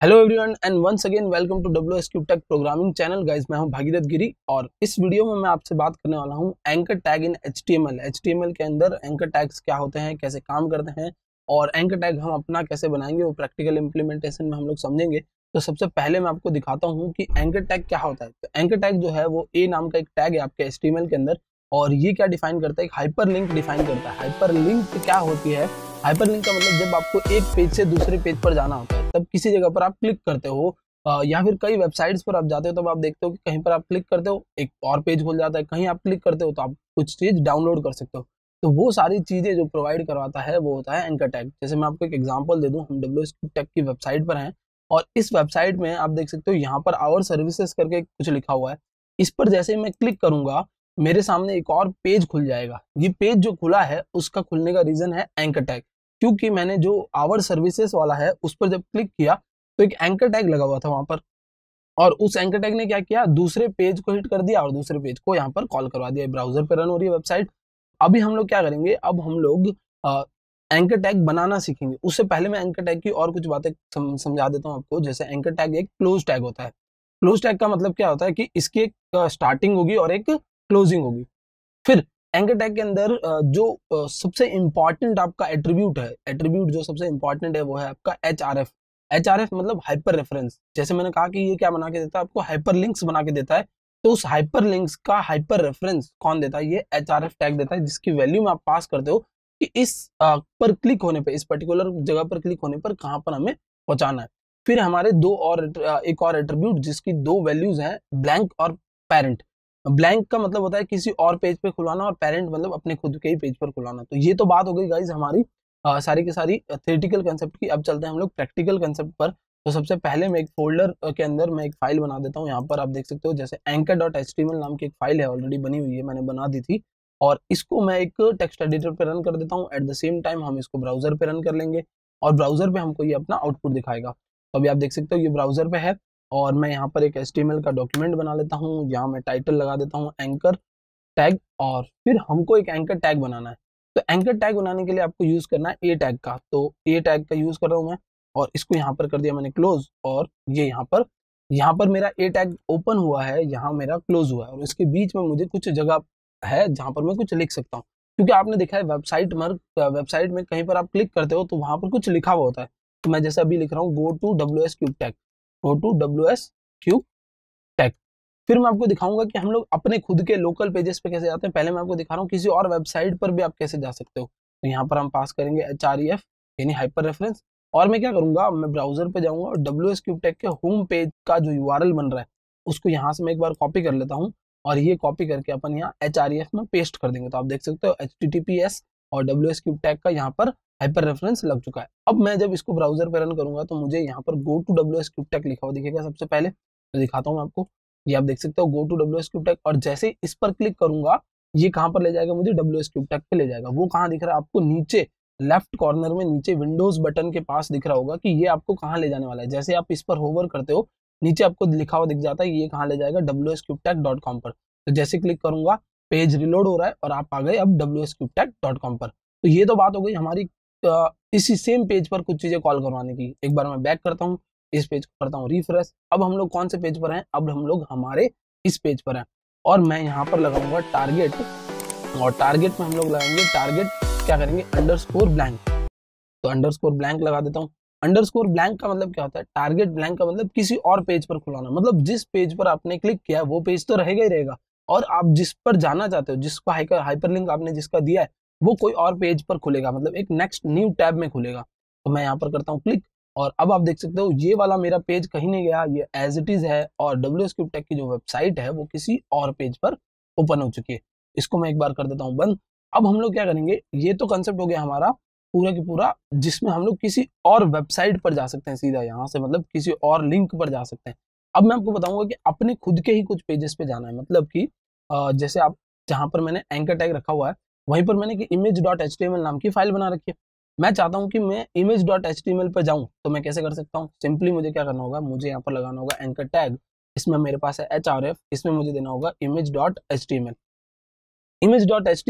Hello everyone and once again welcome to W S tech programming channel guys मैं हूँ भागीरथ गिरी और इस video में मैं आपसे बात करने वाला हूँ anchor tag in H T के अंदर एंकर टैग्स क्या होते हैं, कैसे काम करते हैं और एंकर टैग हम अपना कैसे बनाएँगे, वो प्रैक्टिकल इम्प्लीमेंटेशन में हम लोग समझेंगे। तो सबसे पहले मैं आपको दिखाता हूँ कि एंकर टैग क्या होता है। तो एंकर टैग जो है वो ए नाम का एक टैग है आपके एचटीएमएल के अंदर और ये क्या डिफाइन करता है, एक हाइपर लिंक डिफाइन करता है। हाइपर लिंक क्या होती है? हाइपर लिंक का मतलब जब आपको एक पेज से दूसरे पेज पर जाना होता है, तब किसी जगह पर आप क्लिक करते हो या फिर कई वेबसाइट्स पर आप जाते हो, तब आप देखते हो कि कहीं पर आप क्लिक करते हो, एक और पेज खुल जाता है, कहीं आप क्लिक करते हो तो आप कुछ चीज़ डाउनलोड कर सकते हो। तो वो सारी चीज़ें जो प्रोवाइड करवाता है, वो होता है एंकर टैग जैसे मैं आपको एक एग्ज़ाम्पल दे दूँ, हम डब्ल्यू टेक की वेबसाइट पर हैं, और इस वेबसाइट में आप देख सकते हो, यहाँ पर आवर सर्विसेज़ करके कुछ लिखा हुआ है। इस पर जैसे मैं क्लिक करूँगा मेरे सामने एक और पेज खुल जाएगा। ये पेज जो खुला है उसका खुलने का रीजन है एंकर टैग क्योंकि मैंने जो आवर सर्विसेज़ वाला है उस पर जब क्लिक किया तो एक एंकर टैग लगा हुआ था वहाँ पर। और उस एंकर टैग ने क्या किया? दूसरे पेज को हिट कर दिया और दूसरे पेज को यहाँ पर कॉल करवा दिया। ब्राउज़र पर रन हो रही है वेबसाइट अभी हम लोग क्या करेंगे? अब हम लोग एंकर टैग बनाना सीखेंगे। उससे पहले मैं एंकर टैग की और कुछ बातें सम, समझा देता हूँ आपको। जैसे एंकर टैग एक क्लोज टैग होता है। क्लोज टैग का मतलब क्या होता है कि इसकी एक स्टार्टिंग होगी और एक क्लोजिंग होगी। फिर एंकर टैग के अंदर जो सबसे इंपॉर्टेंट आपका एट्रीब्यूट है एट्रीब्यूट जो सबसे इंपॉर्टेंट है वो है आपका H R F H R F मतलब हाइपर रेफरेंस जैसे मैंने कहा कि ये क्या बना के देता है आपको हाइपर लिंक्स बना के देता है तो उस हाइपर लिंक्स का हाइपर रेफरेंस कौन देता है? ये एच आर एफ़ टैग देता है जिसकी वैल्यू में आप पास करते हो कि इस आ, पर क्लिक होने पर इस पर्टिकुलर जगह पर क्लिक होने पर कहाँ पर हमें पहुंचाना है। फिर हमारे दो और एक और एट्रीब्यूट जिसकी दो वैल्यूज़ हैं ब्लैंक और पेरेंट ब्लैंक का मतलब होता है किसी और पेज पे खुलाना और पेरेंट मतलब अपने खुद के ही पेज पर खुलाना तो ये तो बात हो गई गाइज़ हमारी आ, सारी की सारी थेटिकल कंसेप्ट की। अब चलते हैं हम लोग प्रैक्टिकल कंसेप्ट पर। तो सबसे पहले मैं एक फोल्डर के अंदर मैं एक फ़ाइल बना देता हूँ। यहाँ पर आप देख सकते हो जैसे एंकर डॉट एच नाम की एक फ़ाइल है ऑलरेडी बनी हुई है मैंने बना दी थी। और इसको मैं एक टेक्स्ट एडिटर पर रन कर देता हूँ। एट द सेम टाइम हम इसको ब्राउज़र पे रन कर लेंगे और ब्राउज़र पे हमको ये अपना आउटपुट दिखाएगा। तो अभी आप देख सकते हो ये ब्राउज़र पे है। और मैं यहाँ पर एक एस का डॉक्यूमेंट बना लेता हूँ, यहाँ मैं टाइटल लगा देता हूँ एंकर टैग और फिर हमको एक एंकर टैग बनाना है। तो एंकर टैग बनाने के लिए आपको यूज़ करना है ए टैग का। तो ए टैग का यूज़ कर रहा हूँ मैं और इसको यहाँ पर कर दिया मैंने क्लोज और ये यहाँ पर यहाँ पर मेरा ए टैग ओपन हुआ है, यहाँ मेरा क्लोज हुआ है और इसके बीच में मुझे कुछ जगह है जहाँ पर मैं कुछ लिख सकता हूँ। क्योंकि आपने देखा है वेबसाइट में वेबसाइट में कहीं पर आप क्लिक करते हो तो वहाँ पर कुछ लिखा हुआ होता है। तो मैं जैसे अभी लिख रहा हूँ go to W S cube tag go to W S Q tag फिर मैं आपको दिखाऊँगा कि हम लोग अपने खुद के लोकल पेजेस पे कैसे जाते हैं। पहले मैं आपको दिखा रहा हूँ, किसी और वेबसाइट पर भी आप कैसे जा सकते हो। तो यहाँ पर हम पास करेंगे एच आर एफ़ यानी हाइपर रेफरेंस और मैं क्या करूँगा, मैं ब्राउज़र पे जाऊँगा और डब्ल्यू एस क्यूब टैग के होम पेज का जो यू बन रहा है, उसको यहाँ से मैं एक बार कॉपी कर लेता हूँ और ये कॉपी करके अपन यहाँ एच आर एफ़ में पेस्ट कर देंगे। तो आप देख सकते हो H T T P S और डब्ल्यू एस क्यूब टैग का यहाँ पर हाइपर रेफरेंस लग चुका है। अब मैं जब इसको ब्राउज़र पर रन करूँगा तो मुझे यहाँ पर go to W S cube tech लिखा हुआ दिखेगा सबसे पहले। मैं दिखाता हूँ आपको। ये आप देख सकते हो go to W S cube tech और जैसे इस पर क्लिक करूँगा, ये कहाँ पर ले जाएगा मुझे? डब्ल्यू एस क्यूब टेक पे ले जाएगा। वो कहाँ दिख रहा है? आपको नीचे लेफ़्ट कॉर्नर में नीचे विंडोज़ बटन के पास दिख रहा होगा कि ये आपको कहाँ ले जाने वाला है। जैसे आप इस पर होवर करते हो, नीचे आपको लिखा हुआ दिख जाता है ये कहाँ ले जाएगा? W S cube tech dot com पर। तो जैसे क्लिक करूँगा पेज रिलोड हो रहा है और आप आ गए अब W S cube dot com पर। तो ये तो बात हो गई हमारी इसी सेम पेज पर कुछ चीज़ें कॉल करवाने की। एक बार मैं बैक करता हूँ, इस पेज को करता हूँ रिफ्रेश अब हम लोग कौन से पेज पर हैं? अब हम लोग हमारे इस पेज पर हैं। और मैं यहाँ पर लगाऊँगा टारगेट और टारगेट में हम लोग लगाएँगे टारगेट क्या करेंगे? अंडर स्कोर ब्लैंक तो अंडर स्कोर ब्लैंक लगा देता हूँ। अंडर स्कोर ब्लैंक का मतलब क्या होता है? टारगेट ब्लैंक का मतलब किसी और पेज पर खुलाना। मतलब जिस पेज पर आपने क्लिक किया वो पेज तो रहेगा ही रहेगा। और आप जिस पर जाना चाहते हो, जिसको हाइपर लिंक आपने जिसका दिया है वो कोई और पेज पर खुलेगा मतलब एक नेक्स्ट न्यू टैब में खुलेगा। तो मैं यहाँ पर करता हूँ क्लिक और अब आप देख सकते हो, ये वाला मेरा पेज कहीं नहीं गया, ये एज इट इज़ है और डब्ल्यू एस टेक की जो वेबसाइट है वो किसी और पेज पर ओपन हो चुकी है। इसको मैं एक बार कर देता हूँ बंद। अब हम लोग क्या करेंगे, ये तो कंसेप्ट हो गया हमारा पूरा की पूरा, जिसमें हम लोग किसी और वेबसाइट पर जा सकते हैं सीधा यहाँ से मतलब किसी और लिंक पर जा सकते हैं। अब मैं आपको बताऊँगा कि अपने खुद के ही कुछ पेजेस पे जाना है मतलब कि जैसे आप, जहाँ पर मैंने एंकर टैग रखा हुआ है वहीं पर मैंने कि इमेज डॉट एच नाम की फ़ाइल बना रखी है। मैं चाहता हूँ कि मैं इमेज डॉट एच पर जाऊँ तो मैं कैसे कर सकता हूँ? सिंपली मुझे क्या करना होगा? मुझे यहाँ पर लगाना होगा एंकर टैग इसमें मेरे पास है एच इसमें मुझे देना होगा image dot H image dot H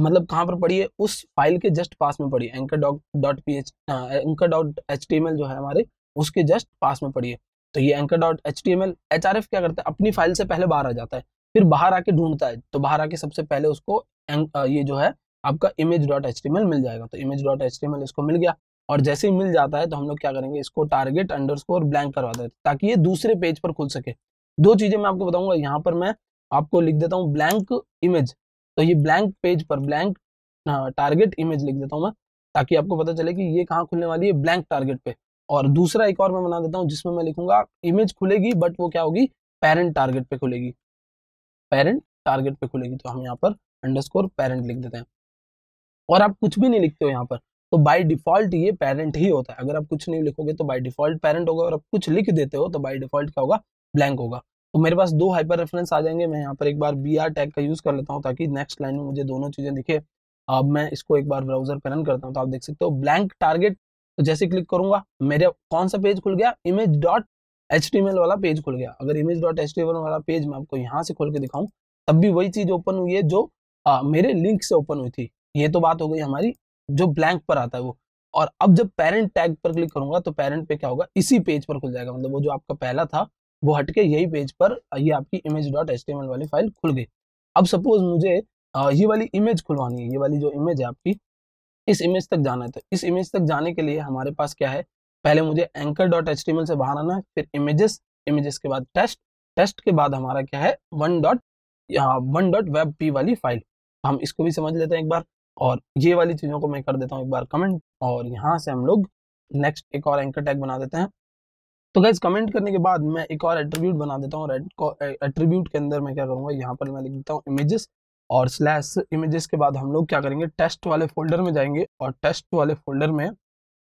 मतलब कहाँ पर पड़ी है? उस फ़ाइल के जस्ट पास में पड़ी anchor dot dot P H anchor dot H जो है हमारे, उसके जस्ट पास में पढ़िए तो ये anchor dot H T M L H R F क्या करता है? अपनी फ़ाइल से पहले बाहर आ जाता है, फिर बाहर आके ढूंढता है। तो बाहर आके सबसे पहले उसको ये जो है, आपका इमेज डॉट एच मिल जाएगा। तो इमेज डॉट एच इसको मिल गया और जैसे ही मिल जाता है तो हम लोग क्या करेंगे, इसको टारगेट अंडर स्कोर ब्लैंक करवा देते ताकि ये दूसरे पेज पर खुल सके। दो चीज़ें मैं आपको बताऊँगा। यहाँ पर मैं आपको लिख देता हूँ ब्लैंक इमेज तो ये ब्लैंक पेज पर ब्लैंक टारगेट इमेज लिख देता हूँ मैं ताकि आपको पता चले कि ये कहाँ खुलने वाली है ब्लैंक टारगेट पे। और दूसरा एक और मैं बना देता हूँ जिसमें मैं लिखूँगा इमेज खुलेगी बट वो क्या होगी पेरेंट टारगेट पे खुलेगी। पेरेंट टारगेट पे खुलेगी। तो हम यहाँ पर अंडरस्कोर पेरेंट लिख देते हैं। और आप कुछ भी नहीं लिखते हो यहाँ पर तो बाय डिफ़ॉल्ट ये पेरेंट ही होता है। अगर आप कुछ नहीं लिखोगे तो बाय डिफ़ॉल्ट पेरेंट होगा, और आप कुछ लिख देते हो तो बाय डिफ़ॉल्ट क्या होगा? ब्लैंक होगा। तो मेरे पास दो हाइपर रेफरेंस आ जाएँगे, मैं यहाँ पर एक बार बी आर टैग का यूज़ कर लेता हूँ ताकि नेक्स्ट लाइन में मुझे दोनों चीज़ें दिखे। अब मैं इसको एक बार ब्राउज़र पर रन करता हूँ तो आप देख सकते हो ब्लैंक टारगेट तो जैसे क्लिक करूँगा, मेरे कौन सा पेज खुल गया? इमेज डॉट एच वाला पेज खुल गया। अगर इमेज डॉट एच वाला पेज मैं आपको यहाँ से खोल के दिखाऊँ, तब भी वही चीज़ ओपन हुई है जो आ, मेरे लिंक से ओपन हुई थी। ये तो बात हो गई हमारी जो ब्लैंक पर आता है वो। और अब जब पेरेंट टैग पर क्लिक करूँगा तो पेरेंट पे क्या होगा? इसी पेज पर खुल जाएगा। मतलब वो जो आपका पहला था वो हटके यही पेज पर ये आपकी इमेज डॉट एच वाली फ़ाइल खुल गई। अब सपोज़ मुझे ये वाली इमेज खुलवानी है ये वाली जो इमेज है आपकी इस इमेज तक जाना है। तो इस इमेज तक जाने के लिए हमारे पास क्या है? पहले मुझे एंकर डॉट एच से बाहर आना है फिर इमेजेस इमेजेस के बाद टेस्ट टेस्ट के बाद हमारा क्या है? One dot one dot web P वाली फ़ाइल हम इसको भी समझ लेते हैं एक बार। और ये वाली चीज़ों को मैं कर देता हूँ एक बार कमेंट और यहाँ से हम लोग नेक्स्ट एक और एंकर टैग बना देते हैं। तो गैस कमेंट करने के बाद मैं एक और एट्रीब्यूट बना देता हूँ एट्रीब्यूट के अंदर मैं क्या करूँगा, यहाँ पर मैं लिख देता हूँ इमेजेस और स्लैश इमेजेस के बाद हम लोग क्या करेंगे टेस्ट वाले फोल्डर में जाएँगे, और टेस्ट वाले फोल्डर में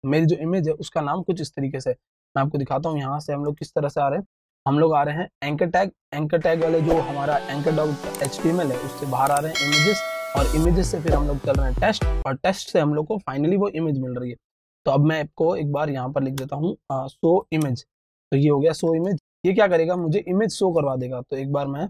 मेरी जो इमेज है उसका नाम कुछ इस तरीके से मैं आपको दिखाता हूँ यहाँ से हम लोग किस तरह से आ रहे हैं। हम लोग आ रहे हैं एंकर टैग एंकर टैग वाले जो हमारा एंकर डॉट एच है, उससे बाहर आ रहे हैं इमेजेस और इमेजेस से फिर हम लोग चल रहे हैं टेस्ट और टेस्ट से हम लोग को फाइनली वो इमेज मिल रही है। तो अब मैं आपको एक बार यहाँ पर लिख देता हूँ सो इमेज तो ये हो गया सो इमेज ये क्या करेगा? मुझे इमेज शो करवा देगा। तो एक बार मैं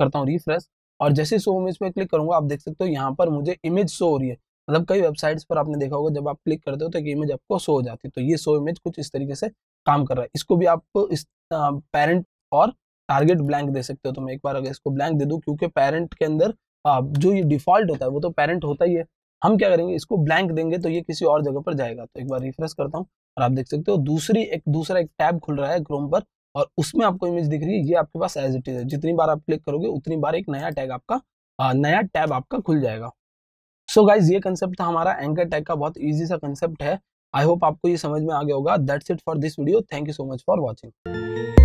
करता हूँ रिफ्रेश और जैसे शो इमेज पे क्लिक करूँगा, आप देख सकते हो यहाँ पर मुझे इमेज शो हो रही है। मतलब कई वेबसाइट्स पर आपने देखा होगा, जब आप क्लिक करते हो तो एक इमेज आपको शो हो जाती है। तो ये शो इमेज कुछ इस तरीके से काम कर रहा है। इसको भी आप इस पेरेंट और टारगेट ब्लैंक दे सकते हो। तो मैं एक बार अगर इसको ब्लैंक दे दूँ, क्योंकि पेरेंट के अंदर जो ये डिफ़ॉल्ट होता है, वो तो पेरेंट होता ही है। हम क्या करेंगे, इसको ब्लैंक देंगे तो ये किसी और जगह पर जाएगा। तो एक बार रिफ्रेश करता हूँ और आप देख सकते हो, दूसरी एक, दूसरा एक टैब खुल रहा है क्रोम पर और उसमें आपको इमेज दिख रही है, ये आपके पास एज इट इज़ है। जितनी बार आप क्लिक करोगे, उतनी बार एक नया टैग आपका नया टैब आपका खुल जाएगा। सो so गाइज़ ये कंसेप्ट था हमारा। एंकर टैग का बहुत ईजी सा कंसेप्ट है। आई होप आपको ये समझ में आ गया होगा. That's it for this video thank you so much for watching